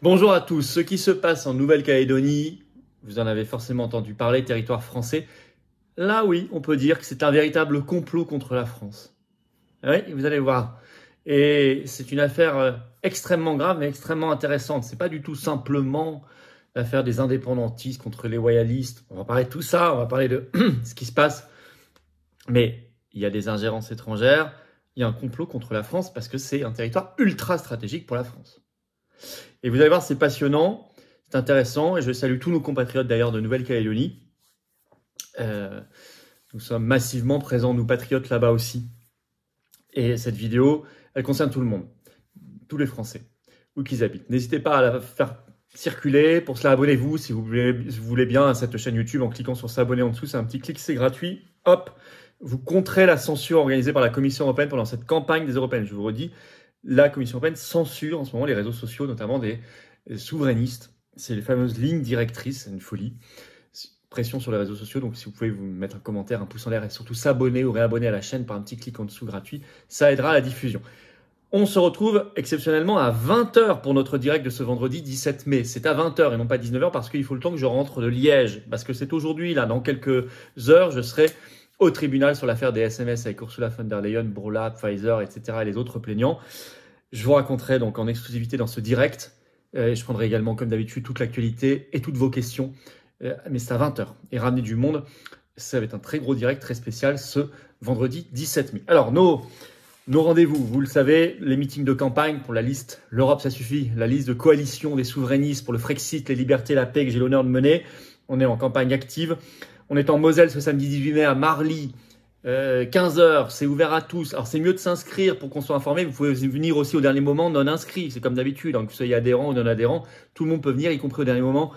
Bonjour à tous. Ce qui se passe en Nouvelle-Calédonie, vous en avez forcément entendu parler, territoire français. Là, oui, on peut dire que c'est un véritable complot contre la France. Oui, vous allez voir. Et c'est une affaire euh, extrêmement grave, mais extrêmement intéressante. C'est pas du tout simplement l'affaire des indépendantistes contre les royalistes. On va parler de tout ça, on va parler de ce qui se passe. Mais il y a des ingérences étrangères, il y a un complot contre la France parce que c'est un territoire ultra stratégique pour la France. Et vous allez voir, c'est passionnant, c'est intéressant, et je salue tous nos compatriotes d'ailleurs de Nouvelle-Calédonie. Euh, nous sommes massivement présents, nous patriotes, là-bas aussi. Et cette vidéo, elle concerne tout le monde, tous les Français, où qu'ils habitent. N'hésitez pas à la faire circuler. Pour cela, abonnez-vous si vous voulez, bien à cette chaîne YouTube en cliquant sur s'abonner en dessous. C'est un petit clic, c'est gratuit. Hop, vous contrez la censure organisée par la Commission européenne pendant cette campagne des européennes. Je vous redis, la Commission européenne censure en ce moment les réseaux sociaux, notamment des, souverainistes. C'est les fameuses lignes directrices, c'est une folie. Pression sur les réseaux sociaux, donc si vous pouvez vous mettre un commentaire, un pouce en l'air et surtout s'abonner ou réabonner à la chaîne par un petit clic en dessous gratuit, ça aidera à la diffusion. On se retrouve exceptionnellement à 20h pour notre direct de ce vendredi 17 mai. C'est à 20h et non pas 19h parce qu'il faut le temps que je rentre de Liège. Parce que c'est aujourd'hui, là, dans quelques heures, je serai au tribunal sur l'affaire des SMS avec Ursula von der Leyen, Brola, Pfizer, etc. et les autres plaignants. Je vous raconterai donc en exclusivité dans ce direct. Euh, je prendrai également, comme d'habitude, toute l'actualité et toutes vos questions. Euh, mais c'est à 20h. Et ramener du monde, ça va être un très gros direct, très spécial, ce vendredi 17 mai. Alors, nos, nos rendez-vous, vous le savez, les meetings de campagne pour la liste L'Europe, ça suffit, la liste de coalition des souverainistes pour le Frexit, les libertés, la paix que j'ai l'honneur de mener. On est en campagne active. On est en Moselle ce samedi 18 mai à Marly. 15 euh, c'est ouvert à tous. Alors c'est mieux de s'inscrire pour qu'on soit informé. Vous pouvez venir aussi au dernier moment non inscrit. C'est comme d'habitude, donc que vous soyez adhérent ou non adhérent, tout le monde peut venir, y compris au dernier moment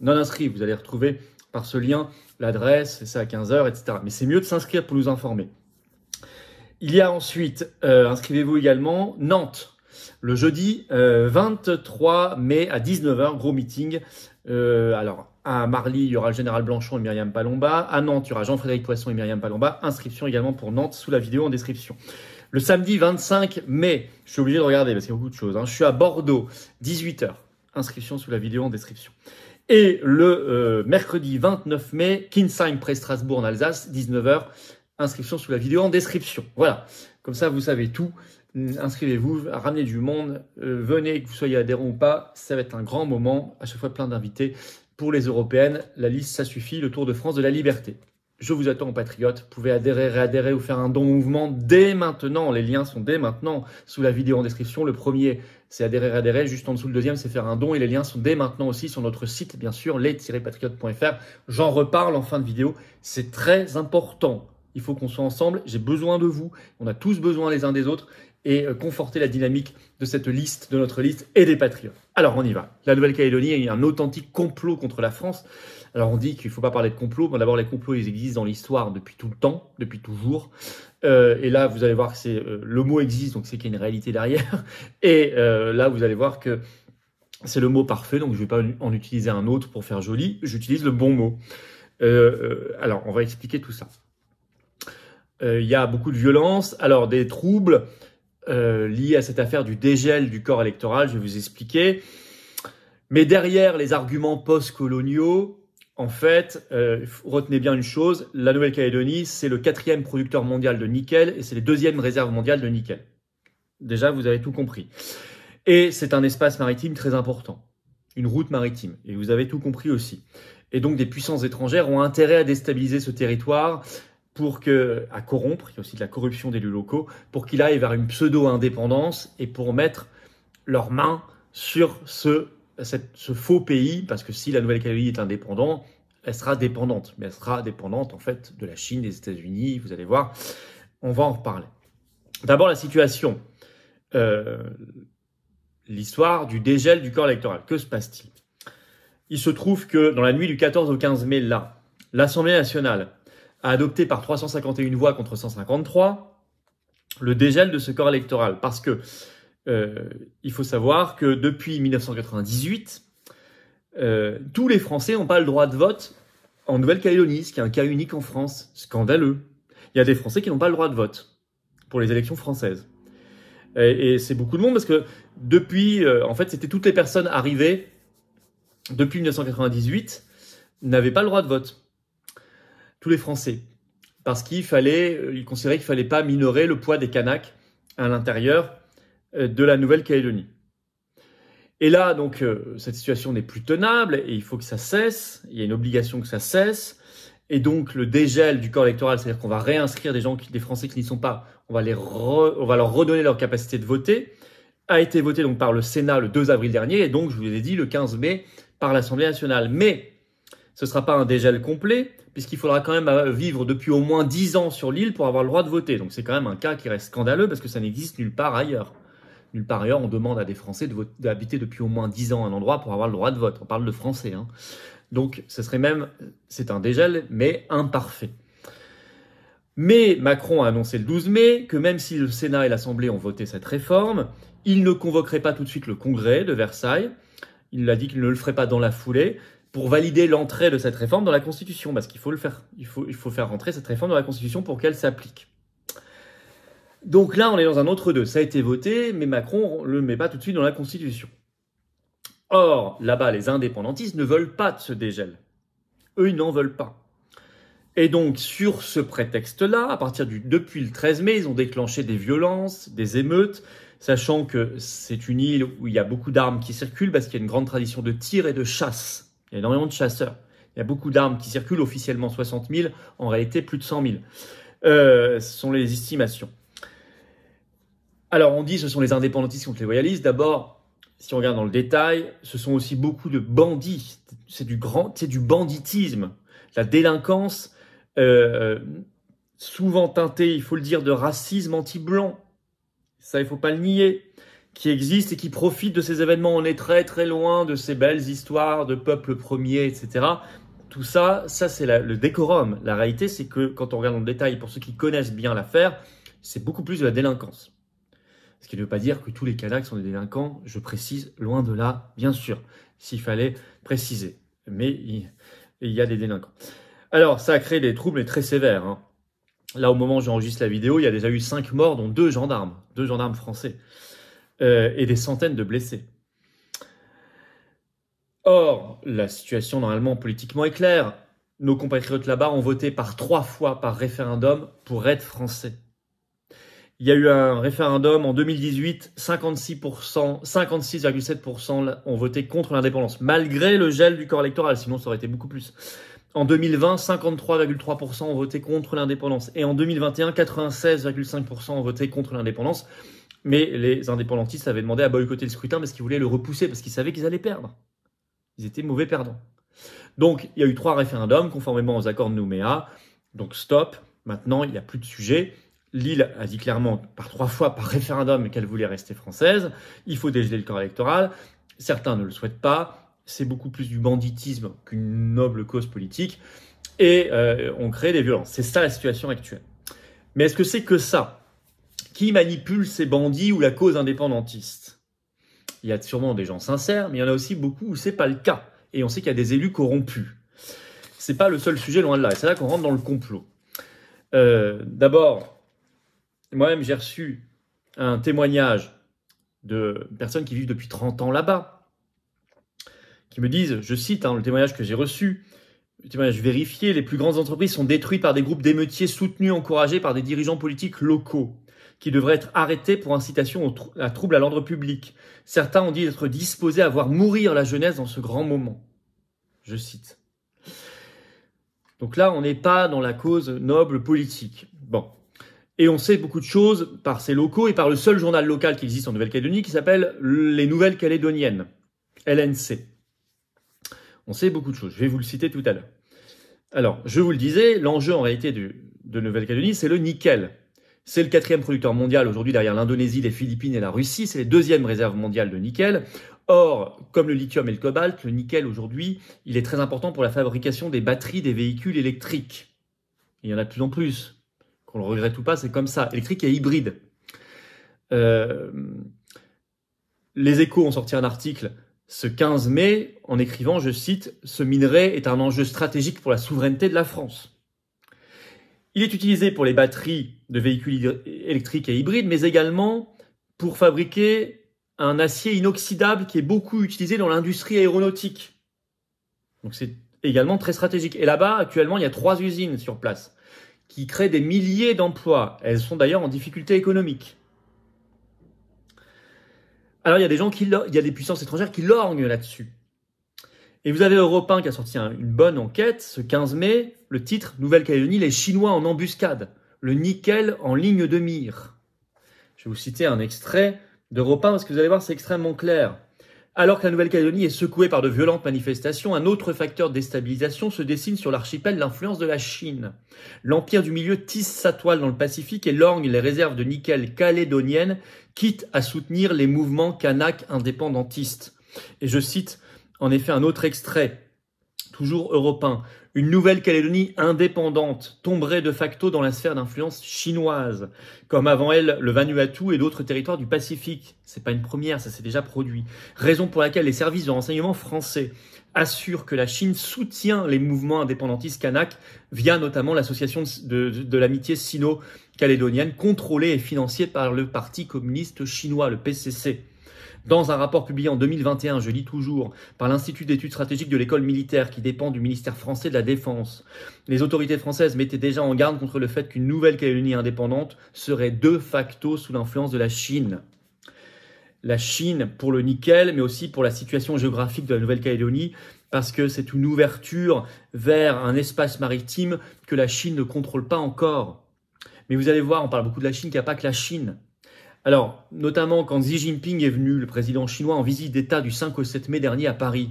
non inscrit. Vous allez retrouver par ce lien l'adresse, c'est ça à 15 heures, etc. Mais c'est mieux de s'inscrire pour nous informer. Il y a ensuite, euh, inscrivez-vous également, Nantes. Le jeudi 23 euh, mai à 19h, gros meeting. alors, à Marly, il y aura le général Blanchon et Myriam Palomba. À Nantes, il y aura Jean-Frédéric Poisson et Myriam Palomba. Inscription également pour Nantes sous la vidéo en description. Le samedi 25 mai, je suis obligé de regarder parce qu'il y a beaucoup de choses. Hein. Je suis à Bordeaux, 18h. Inscription sous la vidéo en description. Et le euh, mercredi 29 mai, Kinsheim près Strasbourg en Alsace, 19h. Inscription sous la vidéo en description. Voilà. Comme ça, vous savez tout. Inscrivez-vous, ramenez du monde, euh, venez, que vous soyez adhérent ou pas, ça va être un grand moment, à chaque fois plein d'invités. Pour les européennes, la liste, ça suffit, le Tour de France de la liberté. Je vous attends, patriotes. Vous pouvez adhérer, réadhérer ou faire un don au mouvement dès maintenant. Les liens sont dès maintenant sous la vidéo en description. Le premier, c'est adhérer, réadhérer. Juste en dessous, le deuxième, c'est faire un don. Et les liens sont dès maintenant aussi sur notre site, bien sûr, les-patriotes.fr. J'en reparle en fin de vidéo. C'est très important. Il faut qu'on soit ensemble. J'ai besoin de vous. On a tous besoin les uns des autres et euh, conforter la dynamique de cette liste, de notre liste et des patriotes. Alors on y va. La Nouvelle-Calédonie a un authentique complot contre la France. Alors on dit qu'il ne faut pas parler de complot. Bon, D'abord les complots ils existent dans l'histoire depuis tout le temps, depuis toujours. Euh, et là vous allez voir que euh, le mot existe donc c'est qu'il y a une réalité derrière. Et là vous allez voir que c'est le mot parfait donc je ne vais pas en utiliser un autre pour faire joli. J'utilise le bon mot. alors on va expliquer tout ça. Il y a beaucoup de violence, alors des troubles, euh, lié à cette affaire du dégel du corps électoral, je vais vous expliquer. Mais derrière les arguments post-coloniaux, en fait, euh, retenez bien une chose, la Nouvelle-Calédonie, c'est le quatrième producteur mondial de nickel et c'est les deuxièmes réserves mondiales de nickel. Déjà, vous avez tout compris. Et c'est un espace maritime très important, une route maritime, et vous avez tout compris aussi. Et donc des puissances étrangères ont intérêt à déstabiliser ce territoire pour que, à corrompre, il y a aussi de la corruption d'élus locaux, pour qu'il aille vers une pseudo-indépendance et pour mettre leurs mains sur ce, ce faux pays, parce que si la Nouvelle-Calédonie est indépendante, elle sera dépendante, mais elle sera dépendante en fait de la Chine, des États-Unis, vous allez voir, on va en reparler. D'abord la situation, euh, l'histoire du dégel du corps électoral. Que se passe-t-il? Il se trouve que dans la nuit du 14 au 15 mai, là, l'Assemblée nationale adopté par 351 voix contre 153 le dégel de ce corps électoral. Parce que euh, il faut savoir que depuis 1998, euh, tous les Français n'ont pas le droit de vote en Nouvelle-Calédonie, ce qui est un cas unique en France. Scandaleux. Il y a des Français qui n'ont pas le droit de vote pour les élections françaises. Et, et c'est beaucoup de monde parce que depuis, euh, en fait, c'était toutes les personnes arrivées depuis 1998 n'avaient pas le droit de vote. Tous les Français. Parce qu'il fallait, euh, ils considéraient qu'il fallait pas minorer le poids des Kanaks à l'intérieur euh, de la Nouvelle-Calédonie. Et là, donc, euh, cette situation n'est plus tenable et il faut que ça cesse. Il y a une obligation que ça cesse. Et donc, le dégel du corps électoral, c'est-à-dire qu'on va réinscrire des gens, des Français qui n'y sont pas, on va, leur redonner leur capacité de voter, a été voté donc par le Sénat le 2 avril dernier et donc, je vous ai dit, le 15 mai par l'Assemblée nationale. Mais ce ne sera pas un dégel complet, puisqu'il faudra quand même euh, vivre depuis au moins 10 ans sur l'île pour avoir le droit de voter. Donc c'est quand même un cas qui reste scandaleux parce que ça n'existe nulle part ailleurs. Nulle part ailleurs, on demande à des Français d'habiter depuis au moins 10 ans un endroit pour avoir le droit de vote. On parle de Français. Hein. Donc ce serait même, c'est un dégel, mais imparfait. Mais Macron a annoncé le 12 mai que même si le Sénat et l'Assemblée ont voté cette réforme, il ne convoquerait pas tout de suite le Congrès de Versailles. Il a dit qu'il ne le ferait pas dans la foulée pour valider l'entrée de cette réforme dans la Constitution, parce qu'il faut le faire. Il faut, faire rentrer cette réforme dans la Constitution pour qu'elle s'applique. Donc là, on est dans un autre deux. Ça a été voté, mais Macron ne le met pas tout de suite dans la Constitution. Or, là-bas, les indépendantistes ne veulent pas de ce dégel. Eux, ils n'en veulent pas. Et donc, sur ce prétexte-là, à partir du, depuis le 13 mai, ils ont déclenché des violences, des émeutes, sachant que c'est une île où il y a beaucoup d'armes qui circulent parce qu'il y a une grande tradition de tir et de chasse. Il y a énormément de chasseurs. Il y a beaucoup d'armes qui circulent, officiellement 60 000, en réalité plus de 100 000. Euh, ce sont les estimations. Alors on dit ce sont les indépendantistes contre les loyalistes. D'abord, si on regarde dans le détail, ce sont aussi beaucoup de bandits. C'est du grand, c'est du banditisme, la délinquance, euh, souvent teintée, il faut le dire, de racisme anti-blanc. Ça, il faut pas le nier qui existe et qui profite de ces événements. On est très très loin de ces belles histoires de peuples premiers, etc. Tout ça, ça c'est le décorum. La réalité, c'est que quand on regarde dans le détail, pour ceux qui connaissent bien l'affaire, c'est beaucoup plus de la délinquance. Ce qui ne veut pas dire que tous les Kanaks sont des délinquants, je précise, loin de là, bien sûr, s'il fallait préciser. Mais il, y a des délinquants. Alors, ça a créé des troubles très sévères. Hein. Là, au moment où j'enregistre la vidéo, il y a déjà eu cinq morts, dont deux gendarmes, deux gendarmes français. Euh, et des centaines de blessés. Or, la situation normalement politiquement est claire. Nos compatriotes là-bas ont voté par trois fois par référendum pour être français. Il y a eu un référendum en 2018, 56%, 56,7% ont voté contre l'indépendance, malgré le gel du corps électoral, sinon ça aurait été beaucoup plus. En 2020, 53,3% ont voté contre l'indépendance. Et en 2021, 96,5% ont voté contre l'indépendance. Mais les indépendantistes avaient demandé à boycotter le scrutin parce qu'ils voulaient le repousser, parce qu'ils savaient qu'ils allaient perdre. Ils étaient mauvais perdants. Donc, il y a eu trois référendums conformément aux accords de Nouméa. Donc, stop. Maintenant, il n'y a plus de sujet. Lille a dit clairement par trois fois par référendum qu'elle voulait rester française. Il faut dégeler le corps électoral. Certains ne le souhaitent pas. C'est beaucoup plus du banditisme qu'une noble cause politique. Et euh, on crée des violences. C'est ça la situation actuelle. Mais est-ce que c'est que ça? Qui manipule ces bandits ou la cause indépendantiste Il y a sûrement des gens sincères, mais il y en a aussi beaucoup où c'est pas le cas. Et on sait qu'il y a des élus corrompus. C'est pas le seul sujet loin de là. Et c'est là qu'on rentre dans le complot. Euh, d'abord, moi-même j'ai reçu un témoignage de personnes qui vivent depuis 30 ans là-bas, qui me disent, je cite hein, le témoignage que j'ai reçu, le témoignage vérifié, les plus grandes entreprises sont détruites par des groupes d'émeutiers soutenus, encouragés par des dirigeants politiques locaux qui devraient être arrêtés pour incitation à trouble à l'ordre public. Certains ont dit être disposés à voir mourir la jeunesse dans ce grand moment. Je cite. Donc là, on n'est pas dans la cause noble politique. Bon. Et on sait beaucoup de choses par ces locaux et par le seul journal local qui existe en Nouvelle-Calédonie qui s'appelle Les Nouvelles Calédoniennes, LNC. On sait beaucoup de choses. Je vais vous le citer tout à l'heure. Alors, je vous le disais, l'enjeu en réalité de, de Nouvelle-Calédonie, c'est le nickel. C'est le quatrième producteur mondial aujourd'hui derrière l'Indonésie, les Philippines et la Russie. C'est les deuxième réserve mondiale de nickel. Or, comme le lithium et le cobalt, le nickel aujourd'hui, il est très important pour la fabrication des batteries des véhicules électriques. Il y en a de plus en plus. Qu'on le regrette ou pas, c'est comme ça. Électrique et hybride. Euh, les échos ont sorti un article ce 15 mai en écrivant, je cite, Ce minerai est un enjeu stratégique pour la souveraineté de la France. Il est utilisé pour les batteries de véhicules électriques et hybrides, mais également pour fabriquer un acier inoxydable qui est beaucoup utilisé dans l'industrie aéronautique. Donc c'est également très stratégique. Et là-bas, actuellement, il y a trois usines sur place qui créent des milliers d'emplois. Elles sont d'ailleurs en difficulté économique. Alors il y a des gens qui, il y a des puissances étrangères qui lorgnent là-dessus. Et vous avez Europe 1 qui a sorti une bonne enquête ce 15 mai, le titre Nouvelle-Calédonie, les Chinois en embuscade, le nickel en ligne de mire. Je vais vous citer un extrait d'Europe 1 parce que vous allez voir, c'est extrêmement clair. Alors que la Nouvelle-Calédonie est secouée par de violentes manifestations, un autre facteur de déstabilisation se dessine sur l'archipel, l'influence de la Chine. L'empire du milieu tisse sa toile dans le Pacifique et lorgne les réserves de nickel calédoniennes, quitte à soutenir les mouvements kanak indépendantistes. Et je cite en effet un autre extrait, toujours européen. Une Nouvelle-Calédonie indépendante tomberait de facto dans la sphère d'influence chinoise, comme avant elle le Vanuatu et d'autres territoires du Pacifique. C'est pas une première, ça s'est déjà produit. Raison pour laquelle les services de renseignement français assurent que la Chine soutient les mouvements indépendantistes kanak via notamment l'association de, l'amitié sino-calédonienne contrôlée et financée par le Parti communiste chinois, le PCC. Dans un rapport publié en 2021, je lis toujours, par l'Institut d'études stratégiques de l'école militaire qui dépend du ministère français de la Défense, les autorités françaises mettaient déjà en garde contre le fait qu'une nouvelle Calédonie indépendante serait de facto sous l'influence de la Chine. La Chine pour le nickel, mais aussi pour la situation géographique de la Nouvelle-Calédonie, parce que c'est une ouverture vers un espace maritime que la Chine ne contrôle pas encore. Mais vous allez voir, on parle beaucoup de la Chine, qu'il n'y a pas que la Chine. Alors, notamment quand Xi Jinping est venu, le président chinois, en visite d'État du 5 au 7 mai dernier à Paris,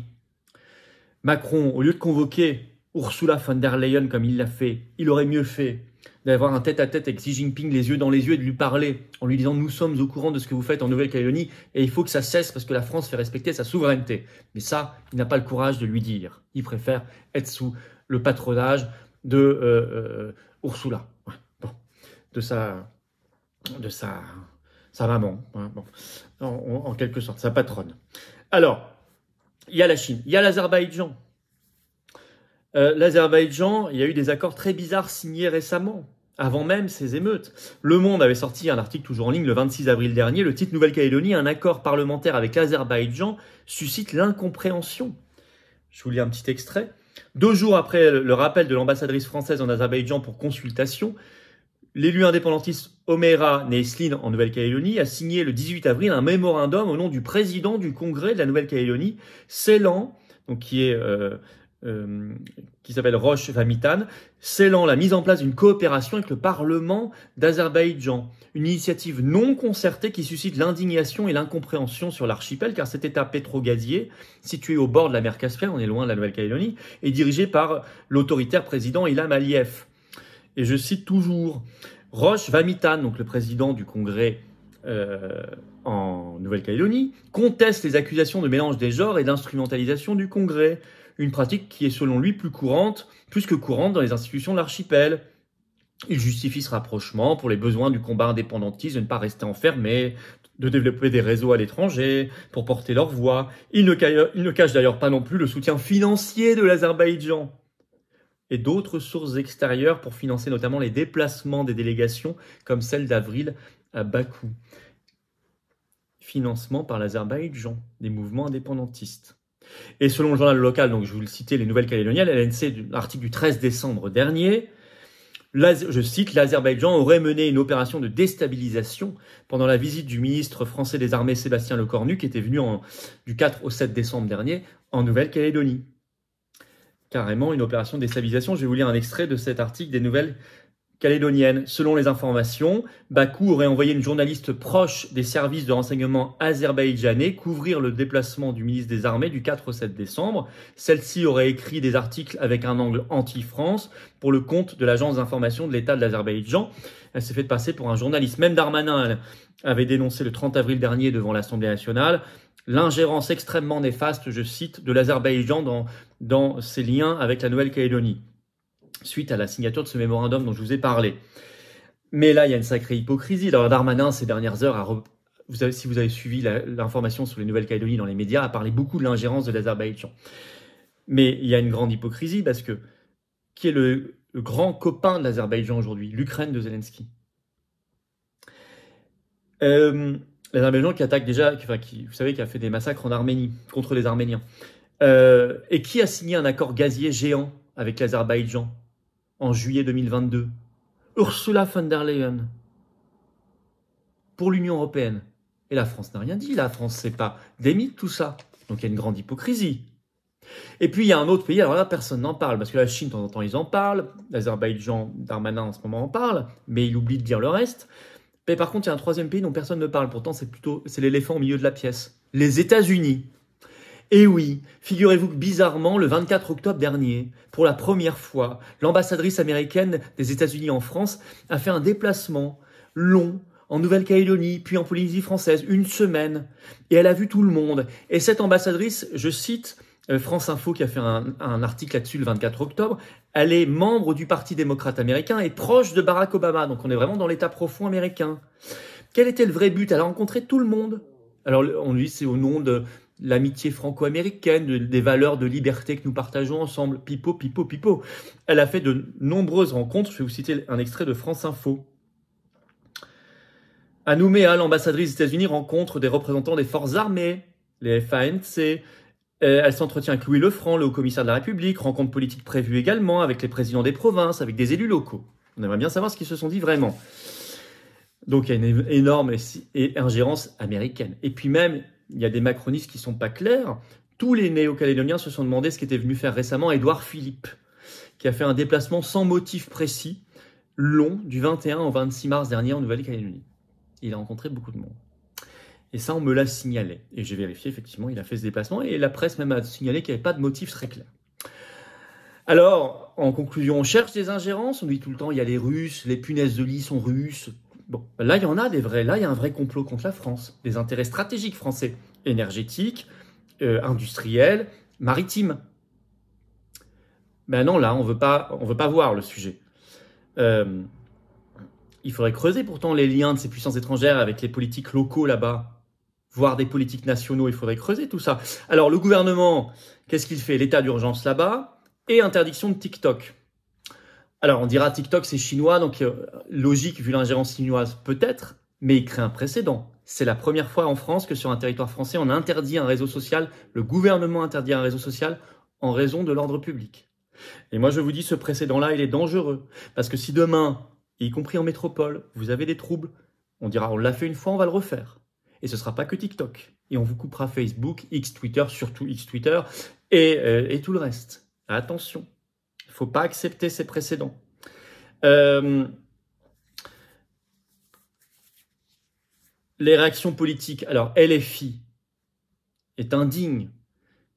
Macron, au lieu de convoquer Ursula von der Leyen comme il l'a fait, il aurait mieux fait d'avoir un tête-à-tête avec Xi Jinping, les yeux dans les yeux, et de lui parler en lui disant nous sommes au courant de ce que vous faites en Nouvelle-Calédonie et il faut que ça cesse parce que la France fait respecter sa souveraineté. Mais ça, il n'a pas le courage de lui dire. Il préfère être sous le patronage de euh, euh, Ursula, de sa, de sa, sa maman, hein, en, quelque sorte, sa patronne. Alors, il y a la Chine, il y a l'Azerbaïdjan. Euh, L'Azerbaïdjan, il y a eu des accords très bizarres signés récemment, avant même ces émeutes. Le Monde avait sorti un article toujours en ligne le 26 avril dernier, le titre Nouvelle-Calédonie, un accord parlementaire avec l'Azerbaïdjan suscite l'incompréhension. Je vous lis un petit extrait. Deux jours après le rappel de l'ambassadrice française en Azerbaïdjan pour consultation, L'élu indépendantiste Omera Neslin en Nouvelle-Calédonie a signé le 18 avril un mémorandum au nom du président du Congrès de la Nouvelle-Calédonie, scellant, donc qui est euh, euh, qui s'appelle Roche Vamitan, scellant la mise en place d'une coopération avec le Parlement d'Azerbaïdjan, une initiative non concertée qui suscite l'indignation et l'incompréhension sur l'archipel, car cet État pétro-gazier, situé au bord de la mer Caspienne, on est loin de la Nouvelle-Calédonie, est dirigé par l'autoritaire président Ilham Aliyev. Et je cite toujours Roche Vamitan, donc le président du Congrès euh, en Nouvelle-Calédonie, conteste les accusations de mélange des genres et d'instrumentalisation du Congrès, une pratique qui est selon lui plus courante, plus que courante dans les institutions de l'archipel. Il justifie ce rapprochement pour les besoins du combat indépendantiste de ne pas rester enfermé, de développer des réseaux à l'étranger, pour porter leur voix. Il ne, il ne cache d'ailleurs pas non plus le soutien financier de l'Azerbaïdjan et d'autres sources extérieures pour financer notamment les déplacements des délégations comme celle d'avril à Bakou. Financement par l'Azerbaïdjan, des mouvements indépendantistes. Et selon le journal local, donc je vous le citais, les Nouvelles Calédoniennes, LNC, l'article du 13 décembre dernier, je cite, l'Azerbaïdjan aurait mené une opération de déstabilisation pendant la visite du ministre français des armées Sébastien Lecornu, qui était venu en, du 4 au 7 décembre dernier en Nouvelle-Calédonie carrément une opération de déstabilisation. Je vais vous lire un extrait de cet article des nouvelles calédoniennes. Selon les informations, Bakou aurait envoyé une journaliste proche des services de renseignement azerbaïdjanais couvrir le déplacement du ministre des Armées du 4 au 7 décembre. Celle-ci aurait écrit des articles avec un angle anti-France pour le compte de l'agence d'information de l'État de l'Azerbaïdjan. Elle s'est fait passer pour un journaliste. Même Darmanin avait dénoncé le 30 avril dernier devant l'Assemblée nationale l'ingérence extrêmement néfaste, je cite, de l'Azerbaïdjan dans, dans ses liens avec la Nouvelle-Calédonie, suite à la signature de ce mémorandum dont je vous ai parlé. Mais là, il y a une sacrée hypocrisie. Alors Darmanin, ces dernières heures, si vous avez suivi l'information sur les Nouvelles-Calédonies dans les médias, a parlé beaucoup de l'ingérence de l'Azerbaïdjan. Mais il y a une grande hypocrisie parce que qui est le, grand copain de l'Azerbaïdjan aujourd'hui? L'Ukraine de Zelensky. Euh, l'Azerbaïdjan qui attaque déjà, enfin, qui, vous savez, qui a fait des massacres en Arménie contre les Arméniens, euh, et qui a signé un accord gazier géant avec l'Azerbaïdjan en juillet 2022 Ursula von der Leyen pour l'Union européenne. Et la France n'a rien dit. La France, c'est pas des mythes, tout ça. Donc il y a une grande hypocrisie. Et puis il y a un autre pays, alors là personne n'en parle, parce que la Chine de temps en temps ils en parlent, l'Azerbaïdjan, Darmanin en ce moment en parle, mais il oublie de dire le reste. Mais par contre il y a un troisième pays dont personne ne parle, pourtant c'est plutôt l'éléphant au milieu de la pièce, les États-Unis. Et oui, figurez-vous que bizarrement, le 24 octobre dernier, pour la première fois, l'ambassadrice américaine des États-Unis en France a fait un déplacement long en Nouvelle-Calédonie, puis en Polynésie française, une semaine. Et elle a vu tout le monde. Et cette ambassadrice, je cite euh, France Info qui a fait un, article là-dessus le 24 octobre, elle est membre du Parti démocrate américain et proche de Barack Obama. Donc on est vraiment dans l'état profond américain. Quel était le vrai but? Elle a rencontré tout le monde. Alors on lui c'est au nom de l'amitié franco-américaine, des valeurs de liberté que nous partageons ensemble. Pipo, pipo, pipo. Elle a fait de nombreuses rencontres. Je vais vous citer un extrait de France Info. À Nouméa, l'ambassadrice des États-Unis rencontre des représentants des forces armées, les FANC. Euh, elle s'entretient avec Louis Lefranc, le haut-commissaire de la République, rencontre politique prévue également avec les présidents des provinces, avec des élus locaux. On aimerait bien savoir ce qu'ils se sont dit vraiment. Donc il y a une énorme ingérence américaine. Et puis même, il y a des macronistes qui sont pas clairs. Tous les néo-calédoniens se sont demandé ce qu'était venu faire récemment Édouard Philippe, qui a fait un déplacement sans motif précis, long, du 21 au 26 mars dernier en Nouvelle-Calédonie. Il a rencontré beaucoup de monde. Et ça, on me l'a signalé. Et j'ai vérifié, effectivement, il a fait ce déplacement. Et la presse même a signalé qu'il n'y avait pas de motif très clair. Alors, en conclusion, on cherche des ingérences. On dit tout le temps, il y a les Russes, les punaises de lit sont russes. Bon, là, il y en a des vrais. Là, il y a un vrai complot contre la France. Des intérêts stratégiques français, énergétiques, euh, industriels, maritimes. Ben non, là, on veut pas, on veut pas voir le sujet. Euh, il faudrait creuser pourtant les liens de ces puissances étrangères avec les politiques locaux là-bas, des politiques nationaux. Il faudrait creuser tout ça. Alors, le gouvernement, qu'est-ce qu'il fait? L'état d'urgence là-bas et interdiction de TikTok. Alors on dira TikTok c'est chinois, donc euh, logique vu l'ingérence chinoise peut-être, mais il crée un précédent. C'est la première fois en France que sur un territoire français on interdit un réseau social, le gouvernement interdit un réseau social en raison de l'ordre public. Et moi je vous dis ce précédent-là il est dangereux, parce que si demain, y compris en métropole, vous avez des troubles, on dira on l'a fait une fois, on va le refaire. Et ce sera pas que TikTok. Et on vous coupera Facebook, X Twitter, surtout X Twitter, et, euh, tout le reste. Attention faut pas accepter ces précédents. Euh, les réactions politiques. Alors, LFI est indigne.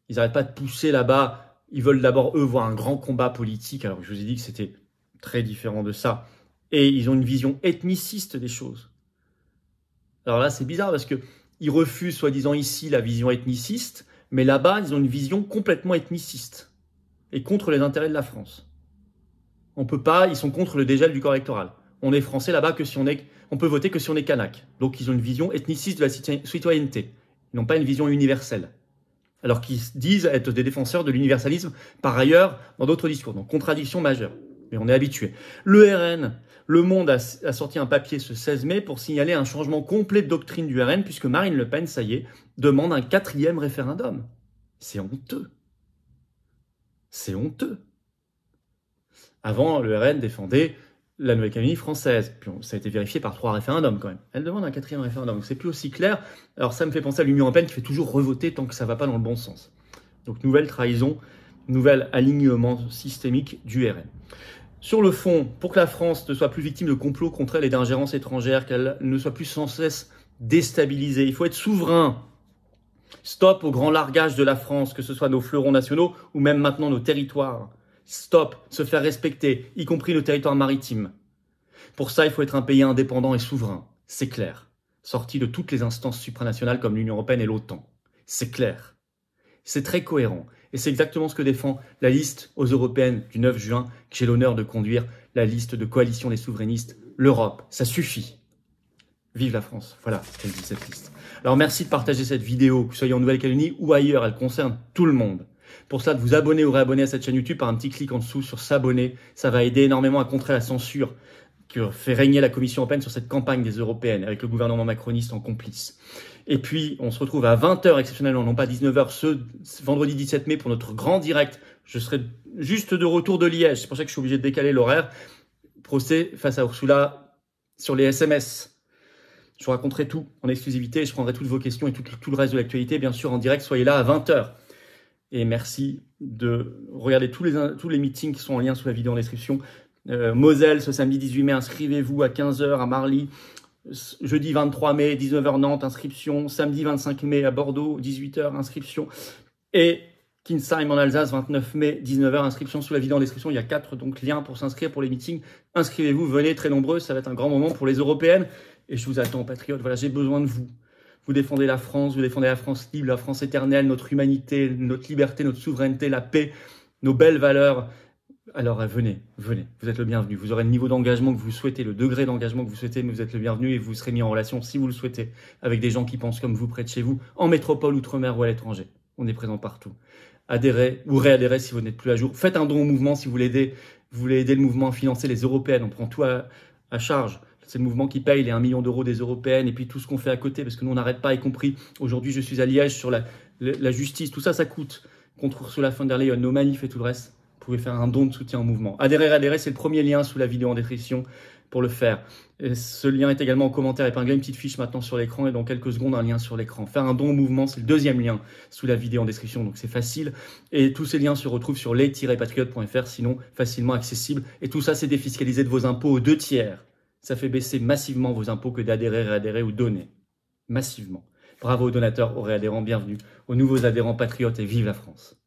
Ils n'arrêtent pas de pousser là-bas. Ils veulent d'abord, eux, voir un grand combat politique. Alors, je vous ai dit que c'était très différent de ça. Et ils ont une vision ethniciste des choses. Alors là, c'est bizarre parce que ils refusent, soi-disant ici, la vision ethniciste, mais là-bas, ils ont une vision complètement ethniciste et contre les intérêts de la France. On peut pas, ils sont contre le dégel du corps électoral. On est français là-bas que si on est, on peut voter que si on est kanak. Donc ils ont une vision ethniciste de la citoyenneté. Ils n'ont pas une vision universelle. Alors qu'ils disent être des défenseurs de l'universalisme par ailleurs dans d'autres discours. Donc contradiction majeure. Mais on est habitué. Le RN, Le Monde a, sorti un papier ce 16 mai pour signaler un changement complet de doctrine du RN puisque Marine Le Pen, ça y est, demande un quatrième référendum. C'est honteux. C'est honteux. Avant, le RN défendait la Nouvelle-Calédonie française. Puis ça a été vérifié par trois référendums quand même. Elle demande un quatrième référendum. Donc c'est plus aussi clair. Alors ça me fait penser à l'Union européenne qui fait toujours revoter tant que ça va pas dans le bon sens. Donc nouvelle trahison, nouvel alignement systémique du RN. Sur le fond, pour que la France ne soit plus victime de complots contre elle et d'ingérences étrangères, qu'elle ne soit plus sans cesse déstabilisée, il faut être souverain Stop au grand largage de la France, que ce soit nos fleurons nationaux ou même maintenant nos territoires. Stop, se faire respecter, y compris nos territoires maritimes. Pour ça, il faut être un pays indépendant et souverain. C'est clair. Sorti de toutes les instances supranationales comme l'Union européenne et l'OTAN. C'est clair. C'est très cohérent. Et c'est exactement ce que défend la liste aux européennes du 9 juin, que j'ai l'honneur de conduire, la liste de coalition des souverainistes. L'Europe, ça suffit. Vive la France. Voilà, elle dit cette liste. Alors merci de partager cette vidéo, que vous soyez en Nouvelle-Calédonie ou ailleurs, elle concerne tout le monde. Pour ça, de vous abonner ou réabonner à cette chaîne YouTube par un petit clic en dessous sur s'abonner, ça va aider énormément à contrer la censure qui fait régner la Commission européenne sur cette campagne des européennes, avec le gouvernement macroniste en complice. Et puis, on se retrouve à 20h exceptionnellement, non pas 19h, ce vendredi 17 mai pour notre grand direct. Je serai juste de retour de Liège. C'est pour ça que je suis obligé de décaler l'horaire. Procès face à Ursula sur les SMS. Je vous raconterai tout en exclusivité. Je prendrai toutes vos questions et tout, le reste de l'actualité, bien sûr, en direct. Soyez là à 20h. Et merci de regarder tous les, tous les meetings qui sont en lien sous la vidéo en description. Euh, Moselle, ce samedi 18 mai, inscrivez-vous à 15h à Marly. Jeudi 23 mai, 19h Nantes, inscription. Samedi 25 mai à Bordeaux, 18h, inscription. Et Kinsheim en Alsace, 29 mai, 19h, inscription sous la vidéo en description. Il y a quatre donc liens pour s'inscrire pour les meetings. Inscrivez-vous, venez très nombreux, ça va être un grand moment pour les européennes. Et je vous attends, patriotes. Voilà, j'ai besoin de vous. Vous défendez la France, vous défendez la France libre, la France éternelle, notre humanité, notre liberté, notre souveraineté, la paix, nos belles valeurs. Alors euh, venez, venez, vous êtes le bienvenu. Vous aurez le niveau d'engagement que vous souhaitez, le degré d'engagement que vous souhaitez, mais vous êtes le bienvenu et vous serez mis en relation, si vous le souhaitez, avec des gens qui pensent comme vous près de chez vous, en métropole, outre-mer ou à l'étranger. On est présent partout. Adhérez ou réadhérez si vous n'êtes plus à jour. Faites un don au mouvement si vous voulez aider, vous voulez aider le mouvement à financer les européennes. On prend tout à charge. C'est le mouvement qui paye les 1 million d'euros des européennes et puis tout ce qu'on fait à côté, parce que nous, on n'arrête pas, y compris aujourd'hui, je suis à Liège sur la, justice. Tout ça, ça coûte. Contre Ursula von der Leyen, nos manifs et tout le reste, pouvez faire un don de soutien au mouvement. Adhérer, adhérer, c'est le premier lien sous la vidéo en description pour le faire. ce lien est également en commentaire épinglé, une petite fiche maintenant sur l'écran et dans quelques secondes un lien sur l'écran. Faire un don au mouvement, c'est le deuxième lien sous la vidéo en description, donc c'est facile. Et tous ces liens se retrouvent sur les-patriotes.fr, sinon facilement accessible. Et tout ça, c'est défiscalisé de vos impôts aux deux tiers ça fait baisser massivement vos impôts que d'adhérer, réadhérer ou donner. Massivement. Bravo aux donateurs, aux réadhérents, bienvenue aux nouveaux adhérents patriotes et vive la France.